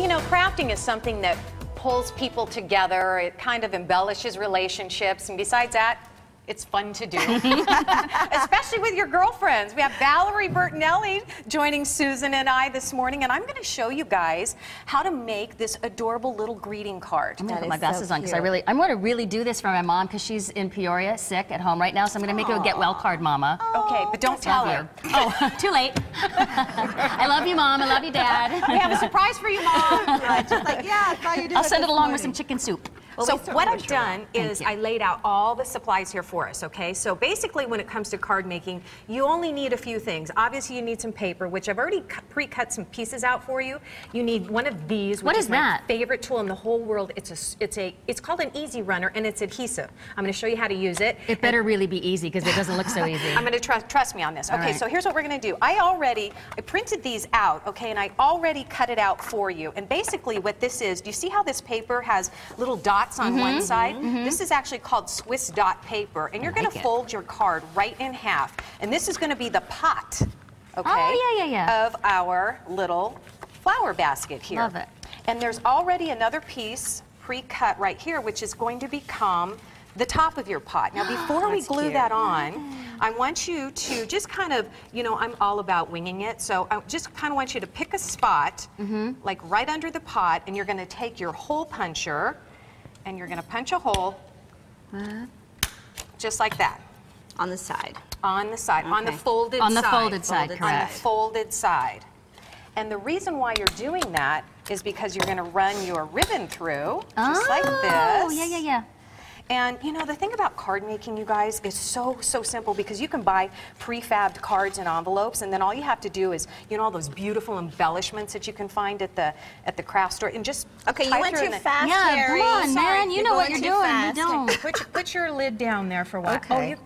you know, crafting is something that pulls people together. It kind of embellishes relationships. And besides that, it's fun to do, especially with your girlfriends. We have Valerie Bertinelli joining Susan and I this morning, and I'm going to show you guys how to make this adorable little greeting card. I'm gonna put my is so glasses on because I really, I'm gonna really do this for my mom because she's in Peoria, sick at home right now. So I'm gonna make her a get well card, Mama. Okay, but don't tell Love her. you. Oh, too late. I love you, Mom. I love you, Dad. We have a surprise for you, Mom. Right, just like, yeah, I saw you do I'll send it this along with some chicken soup. So what I've well. done is I laid out all the supplies here for us, okay? So basically when it comes to card making, you only need a few things. Obviously you need some paper, which I've already pre-cut some pieces out for you. You need one of these, which What is my that? favorite tool in the whole world. It's a, it's a, it's called an Easy Runner and it's adhesive. I'm gonna show you how to use it. It better really be easy because it doesn't look so easy. I'm going to trust trust me on this. Okay, right. so here's what we're going to do. I already I printed these out, okay, and I already cut it out for you. And basically, what this is, do you see how this paper has little dots on Mm-hmm. one side? This is actually called Swiss dot paper, and you're going like to it. fold your card right in half. And this is going to be the pot, okay, Oh, yeah, yeah, yeah. of our little flower basket here. Love it. And there's already another piece pre-cut right here, which is going to become the top of your pot. Now, before we glue cute. that on, I want you to just kind of, you know, I'm all about winging it, so I just kind of want you to pick a spot, Mm-hmm. like right under the pot, and you're going to take your hole puncher, and you're going to punch a hole, just like that, On the side. on the side, on the Okay. folded On the side. folded side, Folded On the folded side. And the reason why you're doing that is because you're going to run your ribbon through, just like this. Oh, yeah, yeah, yeah. And you know, the thing about card making, you guys, is so, so simple because you can buy prefabbed cards and envelopes, and then all you have to do is, you know, all those beautiful embellishments that you can find at the at the craft store, and just Okay, you went too and- fast, Yeah, Carrie. come on, Sorry, man. You know what you're doing. fast. You don't. Put your, put your lid down there for a while. Okay. Oh, you,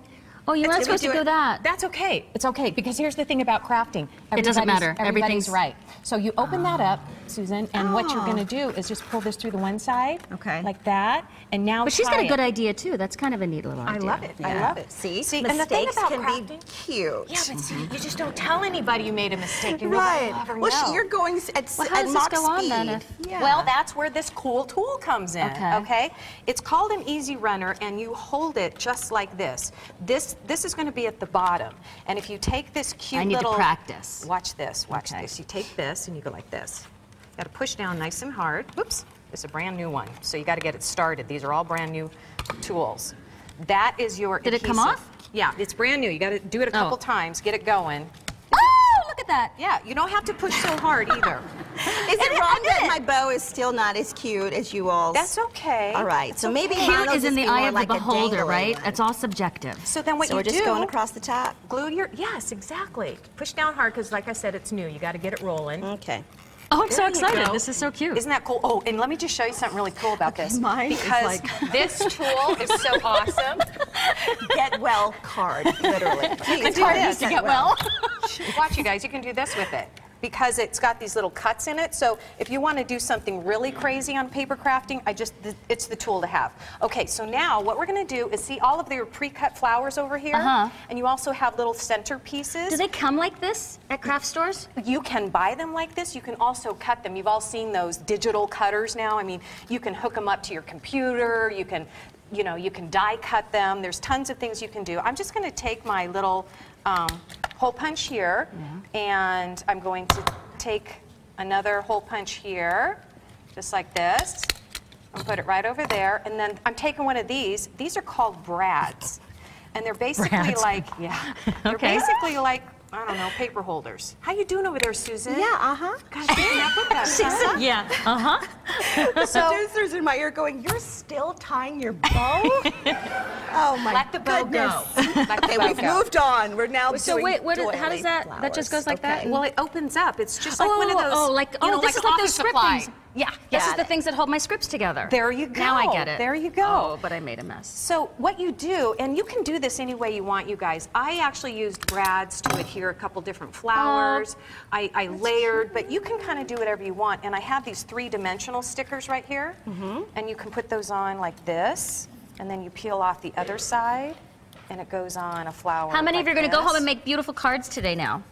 Oh, you're not Let's supposed to do do it. that. That's okay. It's okay because here's the thing about crafting. It doesn't Everybody's- matter. Everybody's Everything's- right. So you open that up, Susan, and what you're going to oh. do is just pull this through the one side, Okay. like that, and now. But she's tie got a good it. idea too. That's kind of a neat little idea. I love it. I love it. See, See, and the thing mistakes about can crafting. be cute. Yeah, but see, you just don't tell anybody you made a mistake. You nobody Right. will Well, know. she, you're going s- at, s- Well, how at does this Mach go on speed. then Yeah. Well, that's where this cool tool comes in. Okay. It's called an easy runner, and you hold it just like this. This this is going to be at the bottom, and if you take this cute I need to little practice. Watch this. Watch Okay. this. You take this and you go like this. Got to push down nice and hard. Whoops. It's a brand new one, so you got to get it started. These are all brand new tools. That is your. Did it come off? Yeah, it's brand new. You got to do it a couple Oh. times. Get it going. Oh, look at that. Yeah, you don't have to push so hard either. Is it wrong that my bow is still not as cute as you all's? That's okay. All right, so maybe Cute mine is in the eye of like the beholder, right? one. It's all subjective. So then what So you we're just going across the top. glue your, yes, exactly. Push down hard because like I said, it's new. You got to get it rolling. Okay. Oh, I'm so There you excited. go. This is so cute. Isn't that cool? Oh, and let me just show you something really cool about this. mine is because like- this tool is so awesome. Get well card, literally. Please, do card needs To get get well. Watch, you guys. You can do this with it because it's got these little cuts in it. So if you want to do something really crazy on paper crafting, I just it's the tool to have. Okay, so now what we're going to do is see all of your pre-cut flowers over here, Uh-huh. and you also have little center pieces. Do they come like this at craft stores? You can buy them like this. You can also cut them. You've all seen those digital cutters now. I mean, you can hook them up to your computer. You can, you know, you can die cut them. There's tons of things you can do. I'm just going to take my little um, hole punch here, and I'm going to take another hole punch here, just like this. and put it right over there, and then I'm taking one of these. These are called brads, and they're basically Brads. like, yeah, they're Okay. basically like I don't know, paper holders. How you doing over there, Susan? Yeah, uh-huh. Gosh, keeping up with us, huh? Yeah. Uh huh. So Producers in my ear going, you're still tying your bow? oh my let the bow goodness. go. Okay, we've go. moved on. We're now So doing wait, what is- how does that- that just goes like that? Well, it opens up. It's just like oh, one of those. oh, like you oh, know, this is like like those office script supply. things. Yeah, This got is the things that hold my scripts together. There you go. Now I get it. There you go. Oh, but I made a mess. So what you do, and you can do this any way you want, you guys. I actually used brads to adhere a couple different flowers. I, I layered, but you can kind of do whatever you want. And I have these three-dimensional stickers right here, Mm-hmm. and you can put those on like this, and then you peel off the other side, and it goes on a flower. How many of you are going to go home and make beautiful cards today now?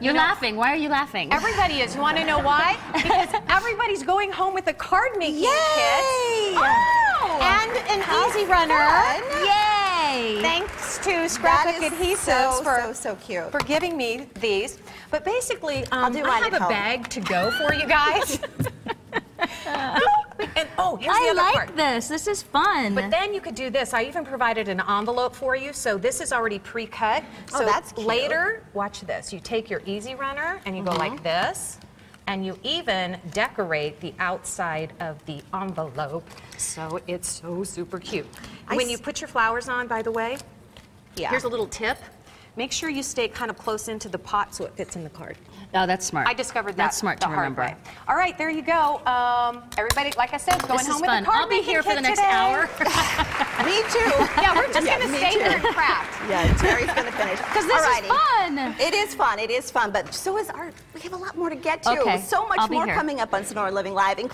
You're know- laughing. Why are you laughing? Everybody is. You want to know why? Because everybody's going home with a card making kit. Yay! Oh! And an easy runner. fun. Yay! Thanks to Scrapbook Adhesives so, for so, so cute. for giving me these. But basically, um, do I have a bag to go for you guys. here's the I other like part. this. This is fun. But then you could do this. I even provided an envelope for you, so this is already pre-cut. Oh, So that's cute. later, watch this. You take your Easy Runner and you go like mm-hmm. this, and you even decorate the outside of the envelope, so it's so super cute. I when you put your flowers on, by the way, Yeah. here's a little tip. Make sure you stay kind of close into the pot so it fits in the card. oh, that's smart. I discovered that That's smart the to hard remember. way. All right, there you go. Um, everybody, like I said, going This is home fun. with a card I'll be here for the next today. hour. Me too. Yeah, we're just Yeah, gonna me stay too. here and craft. Yeah, Terri's gonna finish. Because this Alrighty. is fun. It is fun. It is fun, but so is art. We have a lot more to get to. Okay, So much I'll be more here. coming up on Sonoran Living Live, including.